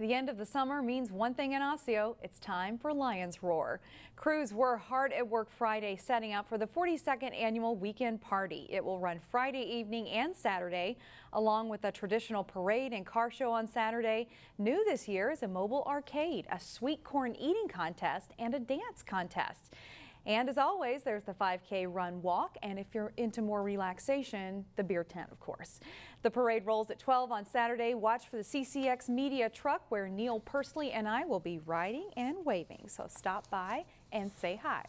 The end of the summer means one thing in Osseo, it's time for Lions Roar. Crews were hard at work Friday setting up for the 42nd annual weekend party. It will run Friday evening and Saturday, along with a traditional parade and car show on Saturday. New this year is a mobile arcade, a sweet corn eating contest, and a dance contest. And as always, there's the 5K run walk, and if you're into more relaxation, the beer tent, of course. The parade rolls at 12 on Saturday. Watch for the CCX media truck where Neil Persley and I will be riding and waving. So stop by and say hi.